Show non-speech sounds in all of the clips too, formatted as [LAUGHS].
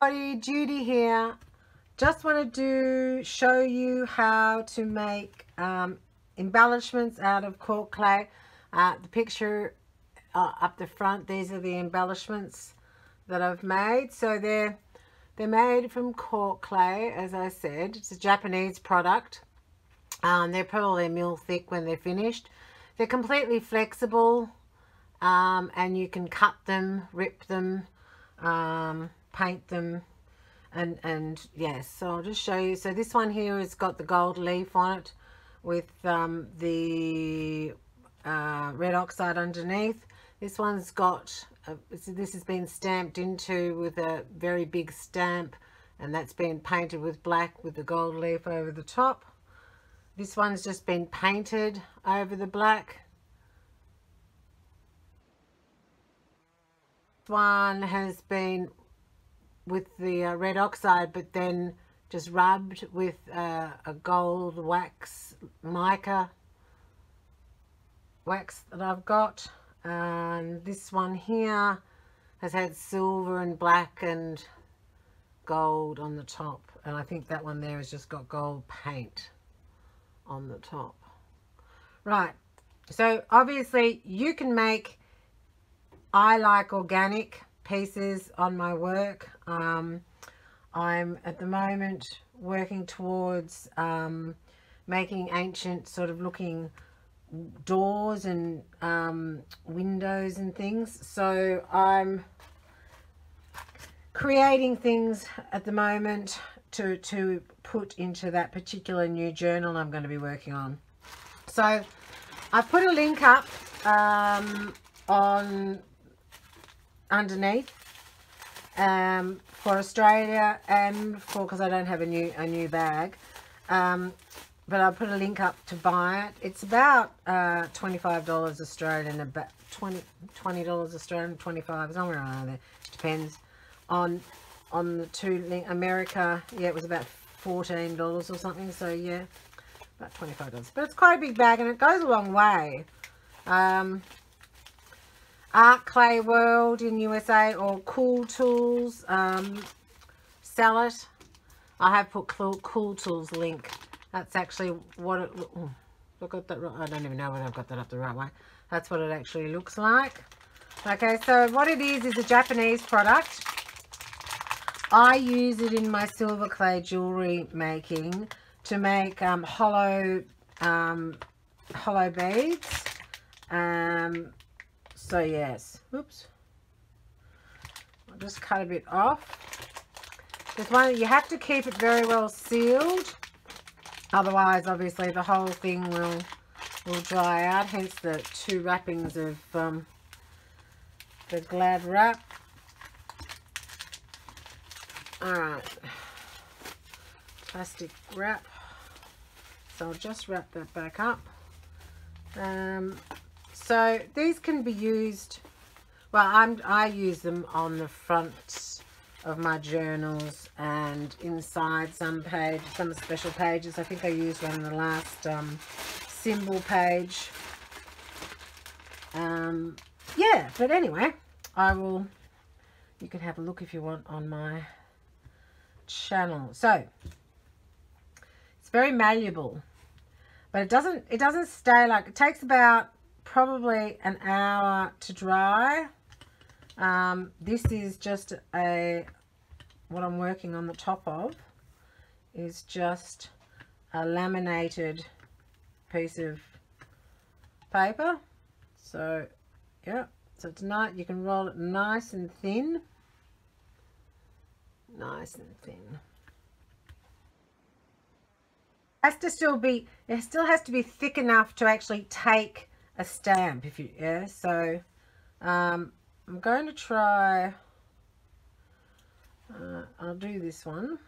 everybody, Judy here. Just wanted to do show you how to make um, embellishments out of cork clay. Uh, the picture uh, up the front, these are the embellishments that I've made. So they're, they're made from cork clay, as I said. It's a Japanese product. Um, they're probably a mil thick when they're finished. They're completely flexible um, and you can cut them, rip them, um, paint them and and yes so I'll just show you. So this one here has got the gold leaf on it with um, the uh, red oxide underneath. This one's got a, this has been stamped into with a very big stamp and that's been painted with black with the gold leaf over the top. This one's just been painted over the black. One has been with the uh, red oxide but then just rubbed with uh, a gold wax mica wax that I've got. And this one here has had silver and black and gold on the top. And I think that one there has just got gold paint on the top. Right. So obviously you can make I like organic pieces on my work. Um, I'm at the moment working towards um, making ancient sort of looking doors and um, windows and things. So I'm creating things at the moment to, to put into that particular new journal I'm going to be working on. So I've put a link up um, on underneath um, for Australia and for because I don't have a new a new bag um, but I'll put a link up to buy it. It's about uh, $25 Australian about 20 $20 Australian 25 somewhere around there. Depends on on the two link America yeah it was about $14 or something so yeah about $25 but it's quite a big bag and it goes a long way. Um, Art Clay World in USA or Cool Tools. Um, sell it. I have put cool, Tools link. That's actually what it... Oh, I got that right. I don't even know whether I've got that up the right way. That's what it actually looks like. Okay, so what it is is a Japanese product. I use it in my silver clay jewelry making to make um, hollow um, hollow beads. Um, so yes, oops. I'll just cut a bit off. This one, you have to keep it very well sealed. Otherwise, obviously, the whole thing will will dry out. Hence the two wrappings of um, the Glad Wrap. Alright. Plastic wrap. So I'll just wrap that back up. Um, so these can be used, well, I'm, I use them on the front of my journals and inside some page, some special pages. I think I used one in the last um, symbol page. Um, yeah, but anyway, I will, you can have a look if you want on my channel. So, it's very malleable, but it doesn't, it doesn't stay like, it takes about probably an hour to dry. Um, this is just a, what I'm working on the top of is just a laminated piece of paper. So, yeah, so tonight you can roll it nice and thin. Nice and thin. Has to still be, it still has to be thick enough to actually take a stamp if you yeah so um, I'm going to try uh, I'll do this one.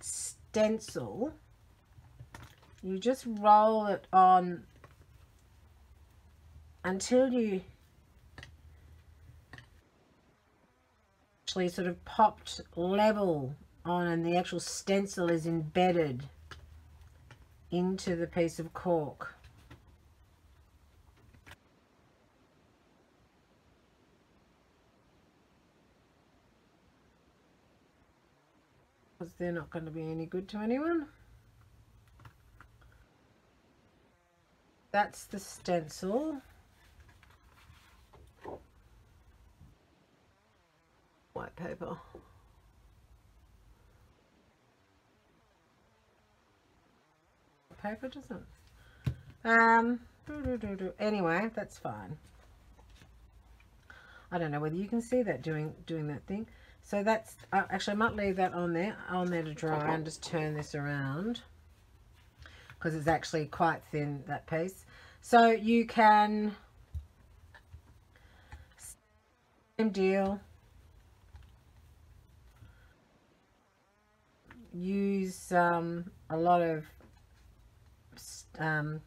Stencil. You just roll it on until you actually sort of popped level on and the actual stencil is embedded into the piece of cork. Because they're not going to be any good to anyone. That's the stencil. White paper. Paper doesn't. Um, doo -doo -doo anyway, that's fine. I don't know whether you can see that doing doing that thing. So that's, uh, actually I might leave that on there, on there to dry and just turn this around because it's actually quite thin, that piece. So you can, same deal, use um, a lot of um,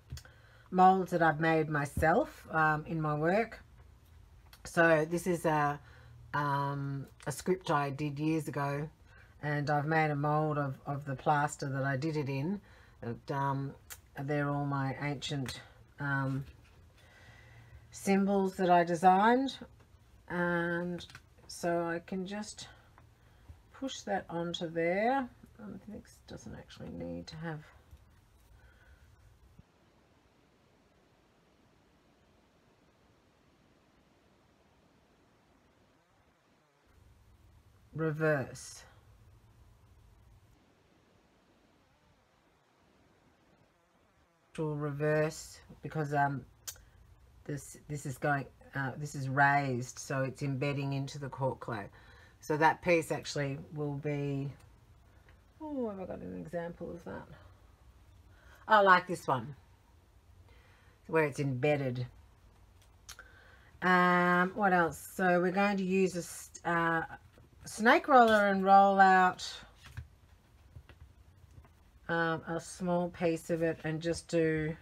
molds that I've made myself um, in my work. So this is a um, a script I did years ago and I've made a mold of, of the plaster that I did it in. And, um, they're all my ancient um, symbols that I designed and so I can just push that onto there. I think this doesn't actually need to have reverse. Will reverse because um this this is going uh, this is raised so it's embedding into the cork clay so that piece actually will be oh have I got an example of that? I like this one where it's embedded. Um what else? So we're going to use a uh, snake roller and roll out um, a small piece of it and just do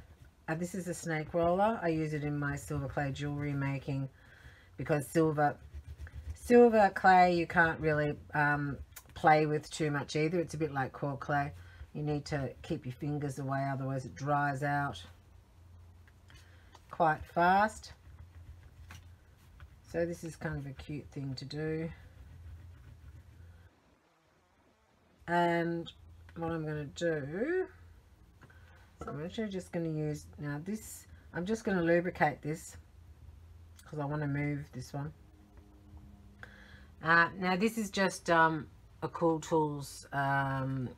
uh, this is a snake roller. I use it in my silver clay jewelry making because silver silver clay you can't really um, play with too much either. It's a bit like cork clay. You need to keep your fingers away otherwise it dries out quite fast. So this is kind of a cute thing to do and what I'm going to do so I'm actually just going to use now this I'm just going to lubricate this because I want to move this one. Uh, now this is just um, a Cool Tools um,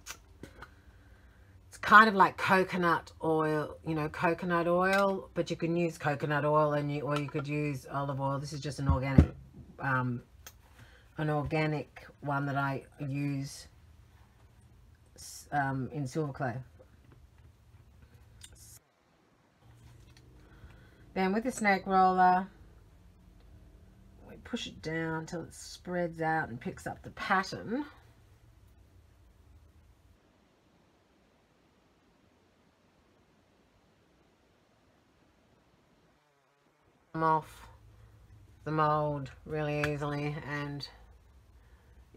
it's kind of like coconut oil you know coconut oil but you can use coconut oil and you or you could use olive oil. This is just an organic um, an organic one that I use um, in silver clay. Then with the snake roller, we push it down until it spreads out and picks up the pattern. off the mold really easily and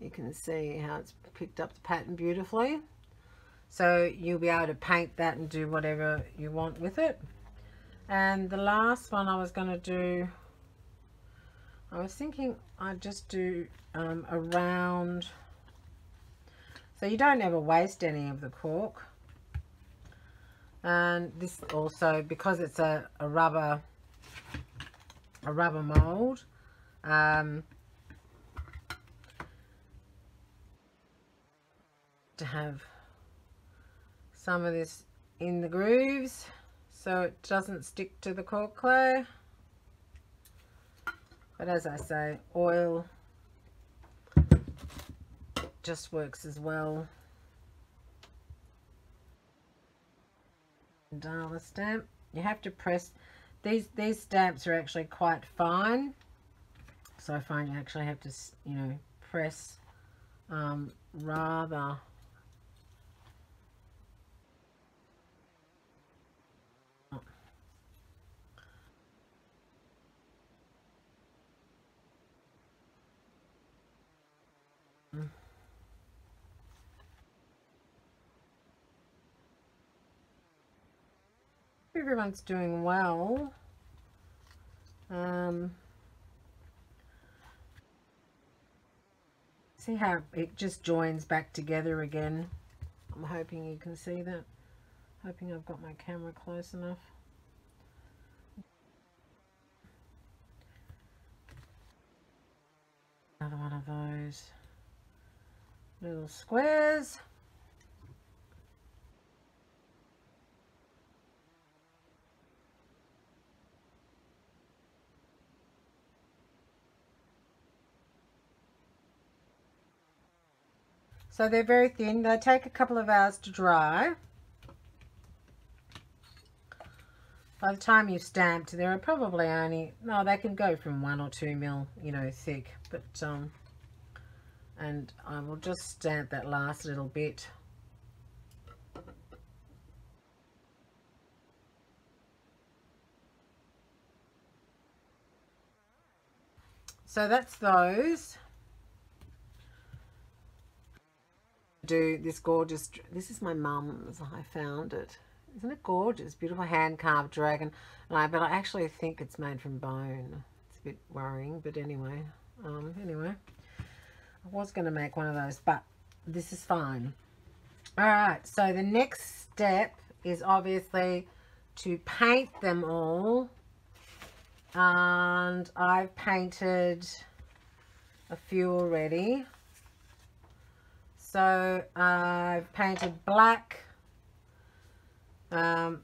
you can see how it's picked up the pattern beautifully so you'll be able to paint that and do whatever you want with it. And the last one I was going to do I was thinking I'd just do um, a round so you don't ever waste any of the cork. And this also because it's a, a rubber a rubber mold um, to have some of this in the grooves so it doesn't stick to the cork clay. But as I say oil just works as well. Dala stamp. You have to press these these stamps are actually quite fine. So I find you actually have to you know press um, rather everyone's doing well. Um, See how it just joins back together again. I'm hoping you can see that. Hoping I've got my camera close enough. Another one of those little squares. So they're very thin. They take a couple of hours to dry. By the time you've stamped, there are probably only, no, they can go from one or two mil, you know, thick. But, um, and I will just stamp that last little bit. So that's those. Do this gorgeous, this is my mum's, I found it. Isn't it gorgeous? Beautiful hand-carved dragon. I, but I actually think it's made from bone. It's a bit worrying, but anyway. Um, anyway, I was going to make one of those, but this is fine. Alright, so the next step is obviously to paint them all. And I've painted a few already. So I've painted black. Um,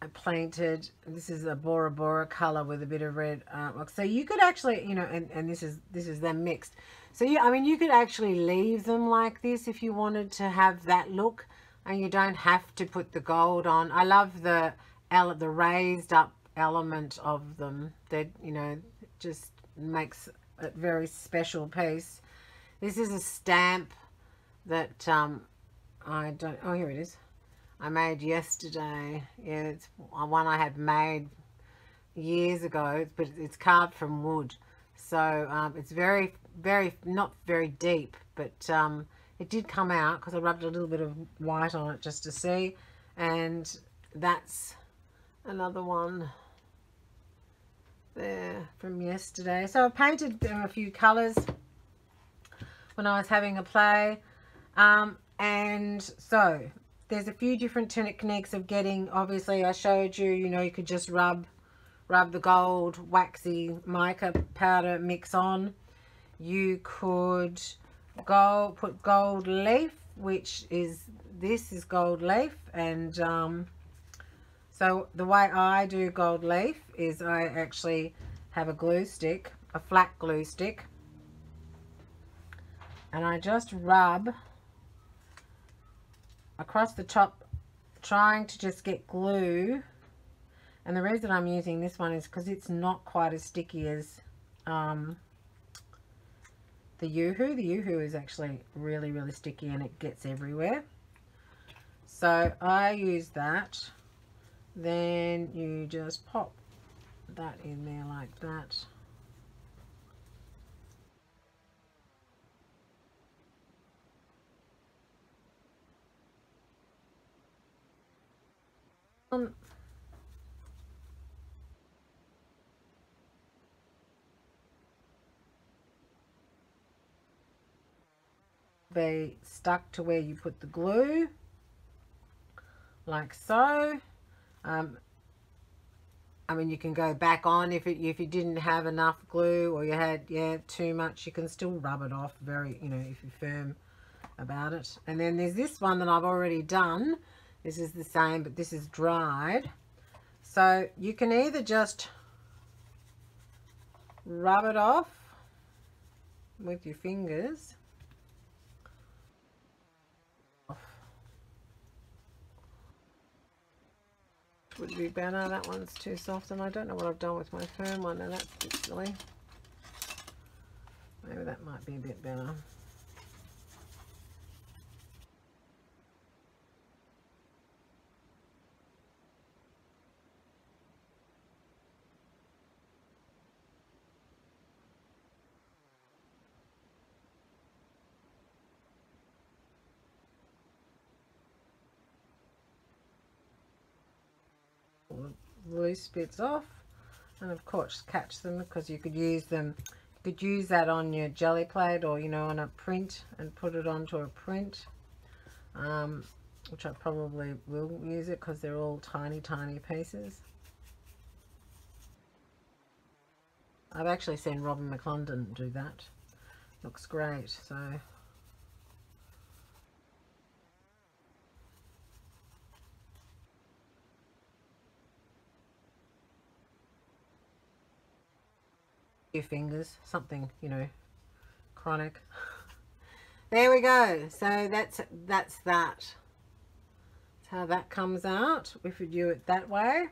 I painted, this is a Bora Bora color with a bit of red artwork. So you could actually, you know, and, and this is this is them mixed. So you, I mean, you could actually leave them like this if you wanted to have that look and you don't have to put the gold on. I love the, the raised up element of them that, you know, just makes a very special piece. This is a stamp that um, I don't, oh here it is. I made yesterday. Yeah, it's one I had made years ago, but it's carved from wood. So um, it's very, very, not very deep, but um, it did come out because I rubbed a little bit of white on it just to see. And that's another one there from yesterday. So I painted them a few colours when I was having a play. Um, and so there's a few different techniques of getting, obviously I showed you, you know, you could just rub, rub the gold waxy mica powder mix on. You could go put gold leaf, which is, this is gold leaf. And um, so the way I do gold leaf is I actually have a glue stick, a flat glue stick and I just rub across the top trying to just get glue. And the reason I'm using this one is because it's not quite as sticky as um, the UHU. The UHU is actually really really sticky and it gets everywhere. So I use that. Then you just pop that in there like that Um, be stuck to where you put the glue like so. Um, I mean you can go back on if it if you didn't have enough glue or you had yeah too much you can still rub it off very you know if you're firm about it. And then there's this one that I've already done this is the same, but this is dried. So you can either just rub it off with your fingers. Would be better. That one's too soft, and I don't know what I've done with my firm one. Now that's silly. Maybe that might be a bit better. Loose bits off and of course catch them because you could use them you could use that on your jelly plate or, you know, on a print and put it onto a print. Um, which I probably will use it because they're all tiny, tiny pieces. I've actually seen Robyn McClendon do that. Looks great, so... Few fingers, something, you know, chronic. [LAUGHS] there we go. So that's that's that. That's how that comes out if you do it that way.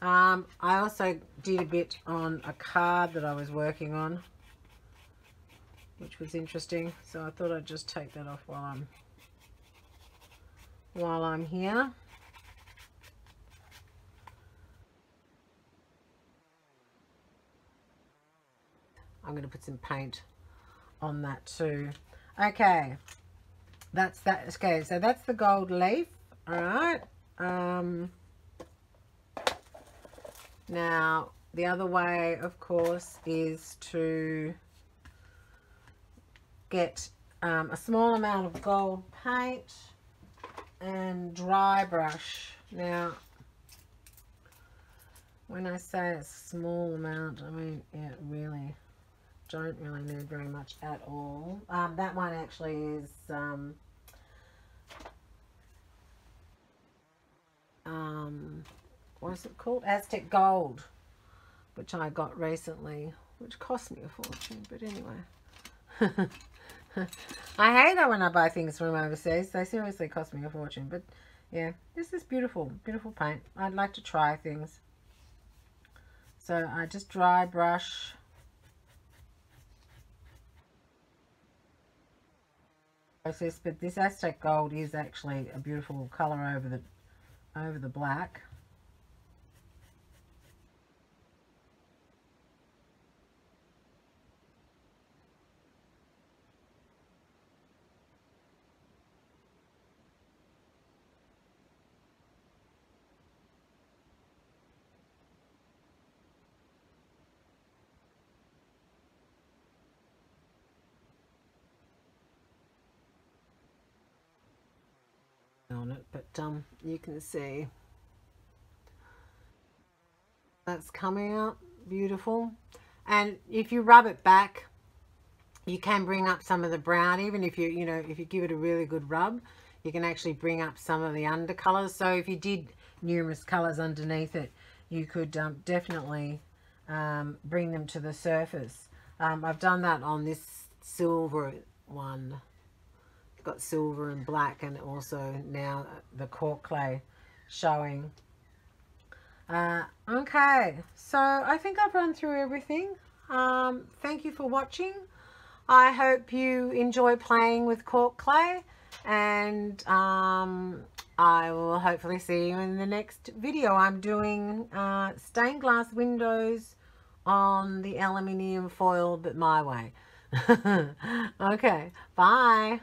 Um, I also did a bit on a card that I was working on, which was interesting. So I thought I'd just take that off while I'm while I'm here. I'm going to put some paint on that too. Okay, that's that. Okay, so that's the gold leaf. All right. Um, now, the other way, of course, is to get um, a small amount of gold paint and dry brush. Now, when I say a small amount, I mean, it really don't really need very much at all. Um, that one actually is um, um, what is it called? Aztec Gold, which I got recently, which cost me a fortune, but anyway. [LAUGHS] I hate it when I buy things from overseas. They seriously cost me a fortune, but yeah, this is beautiful, beautiful paint. I'd like to try things. So I just dry brush process, but this Aztec Gold is actually a beautiful colour over the over the black. On it but um you can see. That's coming out. Beautiful. And if you rub it back you can bring up some of the brown. Even if you you know if you give it a really good rub you can actually bring up some of the undercolors. So if you did numerous colors underneath it you could um, definitely um, bring them to the surface. Um, I've done that on this silver one got silver and black and also now the cork clay showing. Uh, okay, so I think I've run through everything. Um, thank you for watching. I hope you enjoy playing with cork clay and um, I will hopefully see you in the next video. I'm doing uh, stained glass windows on the aluminium foil but my way. [LAUGHS] okay, bye.